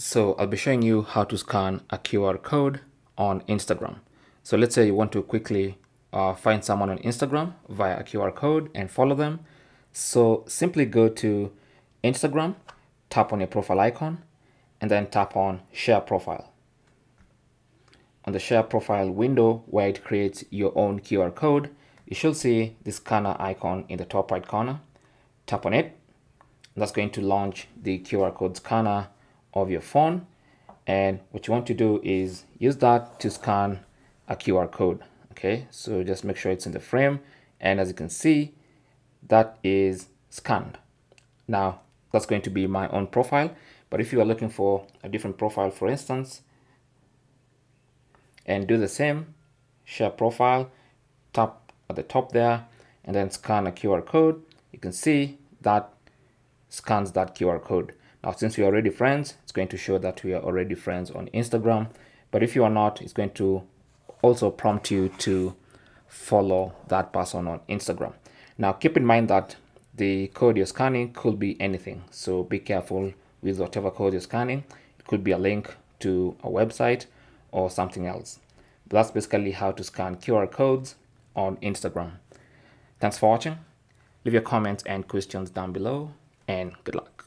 So I'll be showing you how to scan a QR code on Instagram. So let's say you want to quickly uh, find someone on Instagram via a QR code and follow them. So simply go to Instagram, tap on your profile icon, and then tap on share profile. On the share profile window where it creates your own QR code, you should see the scanner icon in the top right corner. Tap on it. That's going to launch the QR code scanner of your phone. And what you want to do is use that to scan a QR code okay? So just make sure it's in the frame. And as you can see that is scanned. Now that's going to be my own profile. But if you are looking for a different profile for instance and do the same share profile tap at the top there and then scan a QR code you can see that scans that QR code now, since we are already friends, it's going to show that we are already friends on Instagram. But if you are not, it's going to also prompt you to follow that person on Instagram. Now, keep in mind that the code you're scanning could be anything. So be careful with whatever code you're scanning. It could be a link to a website or something else. But that's basically how to scan QR codes on Instagram. Thanks for watching. Leave your comments and questions down below and good luck.